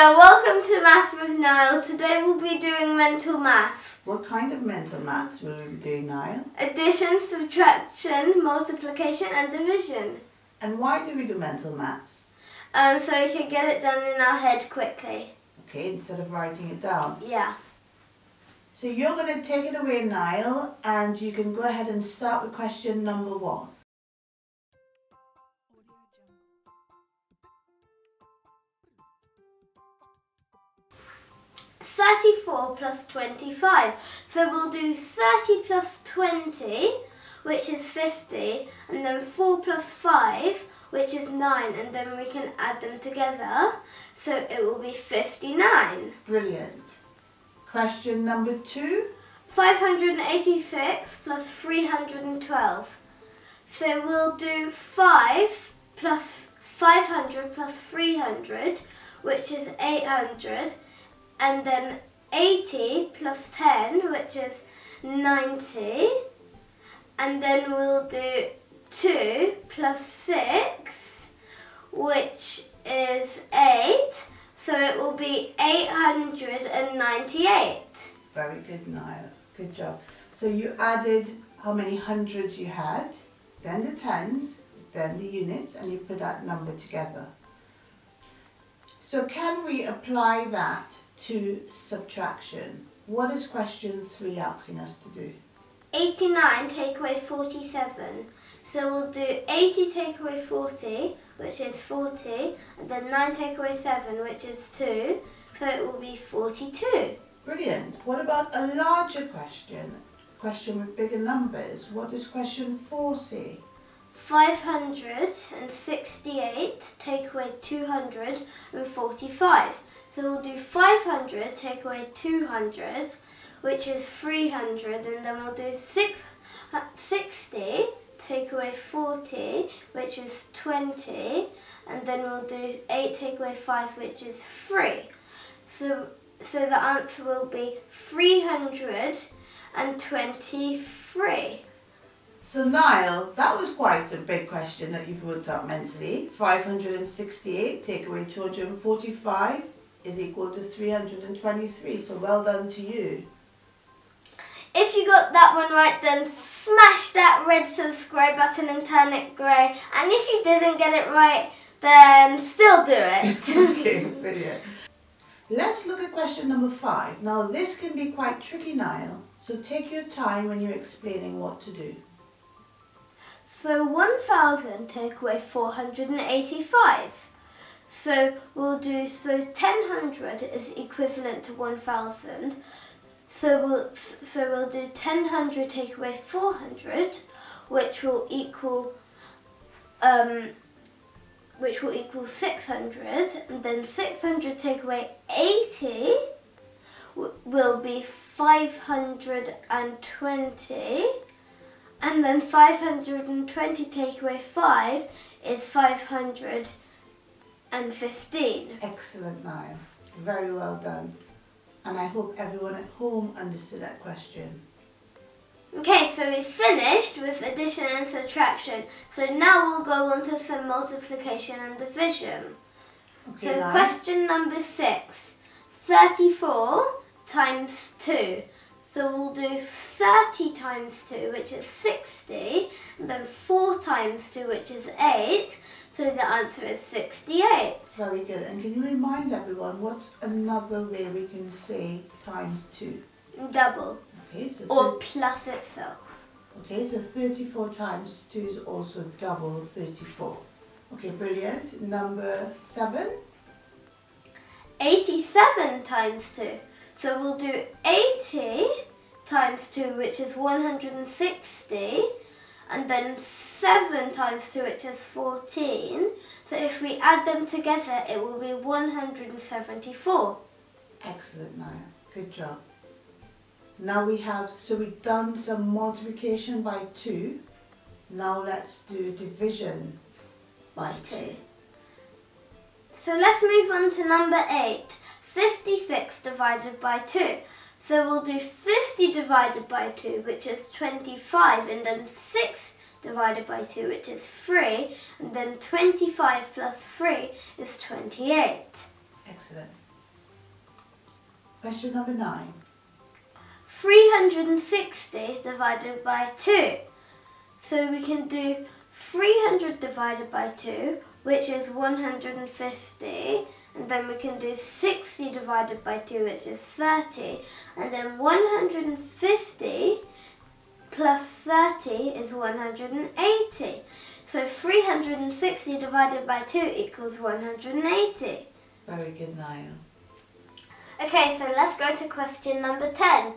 Hello, welcome to Math with Nile. Today we'll be doing mental math. What kind of mental maths will we be doing, Nile? Addition, subtraction, multiplication and division. And why do we do mental maths? Um, so we can get it done in our head quickly. Okay, instead of writing it down. Yeah. So you're going to take it away, Nile, and you can go ahead and start with question number one. Thirty-four plus twenty-five. So we'll do thirty plus twenty, which is fifty, and then four plus five, which is nine, and then we can add them together. So it will be fifty-nine. Brilliant. Question number two. 586 plus 312. So we'll do 5 plus 500 plus 300, which is 800, and then 80 plus 10, which is 90, and then we'll do 2 plus 6, which is 8, so it will be 898. Very good, Nile. Good job. So you added how many hundreds you had, then the tens, then the units, and you put that number together. So can we apply that to subtraction? What is question three asking us to do? 89 take away 47. So we'll do 80 take away 40, which is 40, and then 9 take away 7, which is 2, so it will be 42. Brilliant. What about a larger question? Question with bigger numbers. What does question four say? 568 take away 245. So we'll do 500 take away 200, which is 300, and then we'll do six, uh, 60 take away 40, which is 20, and then we'll do 8 take away 5, which is 3. So, so the answer will be 323. So Nile, that was quite a big question that you've worked out mentally. 568 take away 245 is equal to 323. So well done to you. If you got that one right, then smash that red subscribe button and turn it grey. And if you didn't get it right, then still do it. okay, brilliant. Let's look at question number five. Now this can be quite tricky, Nile. So take your time when you're explaining what to do. so 1000 take away 485. So we'll do, so 1000 is equivalent to 1000. So we'll, so we'll do 1000 take away 400, which will equal, um, which will equal 600, and then 600 take away 80 will be 520, and then 520 take away 5 is 515. Excellent, Nile. Very well done. And I hope everyone at home understood that question. Okay, so we finished with addition and subtraction. So now we'll go on to some multiplication and division. Okay, so question number six. 34 times 2. So we'll do 30 times 2, which is 60, and then 4 times 2, which is 8. So the answer is 68. Very good. And can you remind everyone what's another way we can say times 2? Double, Okay, so or plus itself. okay, so 34 times 2 is also double 34. Okay, brilliant. Number 7. 87 times 2. So we'll do 80 times 2, which is 160, and then 7 times 2, which is 14. So if we add them together, it will be 174. Excellent, Nile. Good job. Now we have, so we've done some multiplication by 2. Now let's do division by 2. 2. So let's move on to number 8. 56 divided by 2. So we'll do 50 divided by 2, which is 25, and then 6 divided by 2, which is 3, and then 25 plus 3 is 28. Excellent. Question number nine. 360 divided by 2. So we can do 300 divided by 2, which is 150. And then we can do 60 divided by 2, which is 30. And then 150 plus 30 is 180. So 360 divided by 2 equals 180. Very good, Nile. Okay, so let's go to question number 10.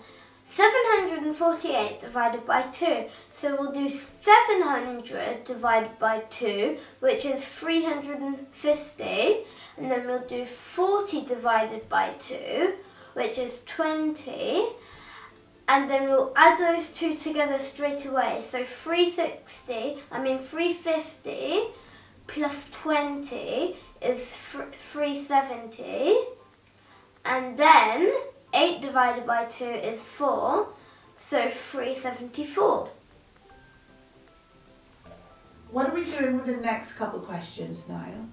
748 divided by 2. So we'll do 700 divided by 2, which is 350. And then we'll do 40 divided by 2, which is 20. And then we'll add those two together straight away. So 360, I mean 350 plus 20 is 370. And then 8 divided by 2 is 4, so 374. What are we doing with the next couple questions, Nile?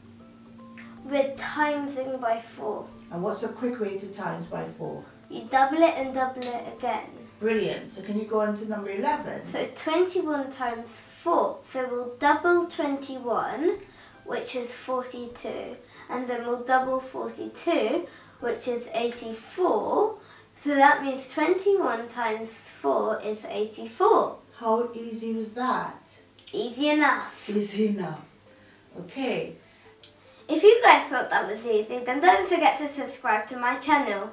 We're timesing by 4. And what's a quick way to times by 4? You double it and double it again. Brilliant. So can you go on to number 11? So 21 times 4. So we'll double 21, which is 42. And then we'll double 42, which is 84. So that means 21 times 4 is 84. How easy was that? Easy enough. Easy enough. Okay. If you guys thought that was easy, then don't forget to subscribe to my channel.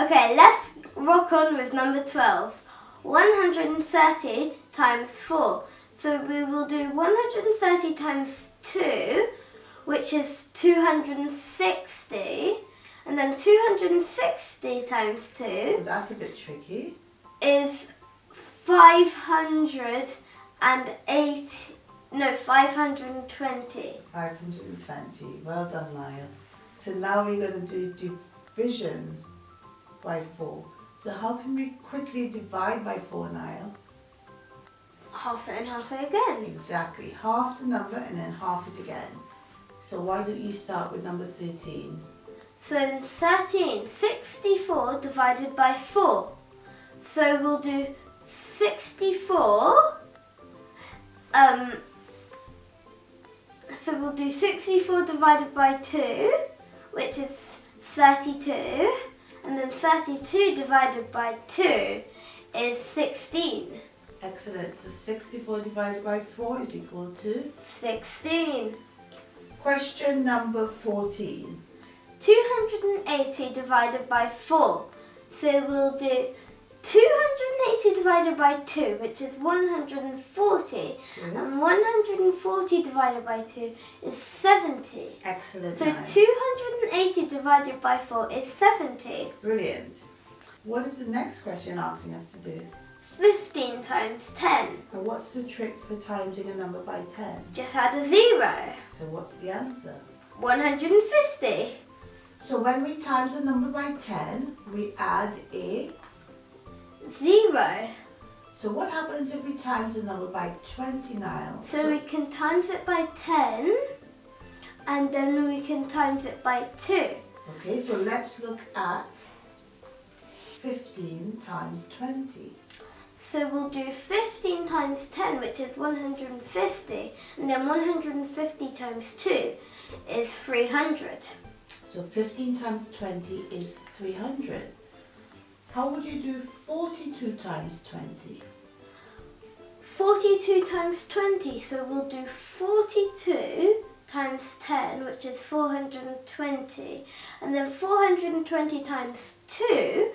Okay, let's rock on with number 12. 130 times 4. So we will do 130 times 2, which is 260. And then 260 times 2 Well, that's a bit tricky. is 508, no, 520. 520. Well done, Nile. So now we're going to do division by 4. So how can we quickly divide by 4, Nile? Half it and half it again. Exactly. Half the number and then half it again. So why don't you start with number 13? So in 13, 64 divided by 4. So we'll do 64. Um, so we'll do 64 divided by 2, which is 32. And then 32 divided by 2 is 16. Excellent. So 64 divided by 4 is equal to? 16. Question number 14. 280 divided by 4. So we'll do 280 divided by 2, which is 140. Good. And mm-hmm. 140 divided by 2 is 70. Excellent. So Nile. 280 divided by 4 is 70. Brilliant. What is the next question asking us to do? 15 times 10. And what's the trick for timesing a number by 10? Just add a 0. So what's the answer? 150. So when we times a number by 10, we add a. 0. So what happens if we times a number by 20 now? So we can times it by 10 and then we can times it by 2. okay, so let's look at 15 times 20. So we'll do 15 times 10, which is 150, and then 150 times 2 is 300. So 15 times 20 is 300. How would you do 42 times 20? 42 times 20, so we'll do 42 times 10, which is 420, and then 420 times 2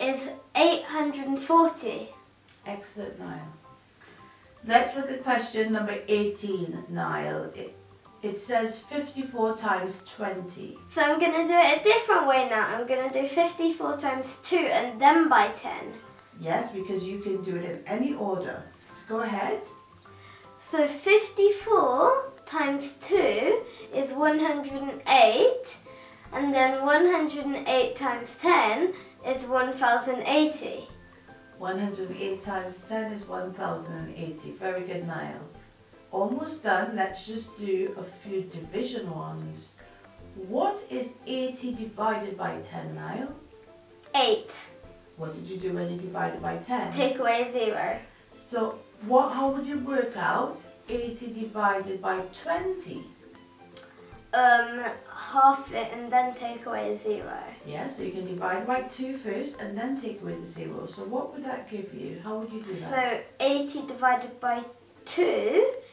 is 840. Excellent, Nile. Let's look at question number 18, Nile. It, it says 54 times 20. So I'm going to do it a different way now. I'm going to do 54 times 2 and then by 10. Yes, because you can do it in any order. So go ahead. So 54 times 2 is 108 and then 108 times 10 is 1080. 108 times 10 is 1080. Very good, Nile. Almost done. Let's just do a few division ones. What is 80 divided by 10, Nile? 8. What did you do when you divided by 10? Take away 0. So what? how would you work out 80 divided by 20? Um, half it and then take away 0. Yeah, so you can divide by 2 first and then take away the 0. So what would that give you? How would you do that? So 80 divided by 2 is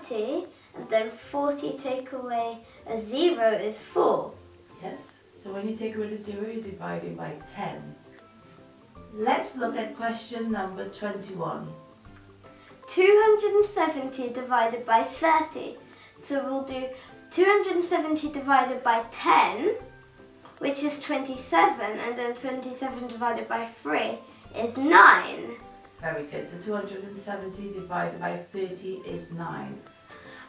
40 and then 40 take away a 0 is 4. Yes, so when you take away the 0 you're dividing by 10. Let's look at question number 21. 270 divided by 30. So we'll do 270 divided by 10, which is 27, and then 27 divided by 3 is 9. Very good, so 270 divided by 30 is 9.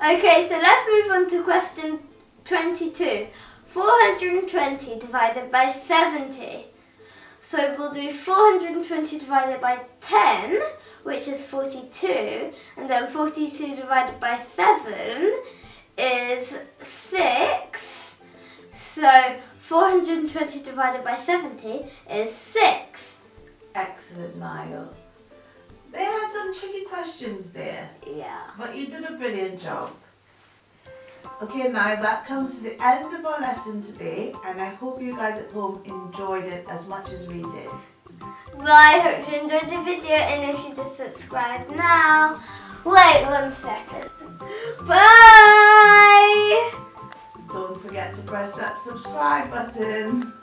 Okay, so let's move on to question 22. 420 divided by 70. So we'll do 420 divided by 10, which is 42, and then 42 divided by 7 is 6. So 420 divided by 70 is 6. Excellent, Nile. They had some tricky questions there, Yeah. but you did a brilliant job. Okay, now that comes to the end of our lesson today, and I hope you guys at home enjoyed it as much as we did. Well, I hope you enjoyed the video and if you just subscribe now. Wait one second. Bye! Don't forget to press that subscribe button.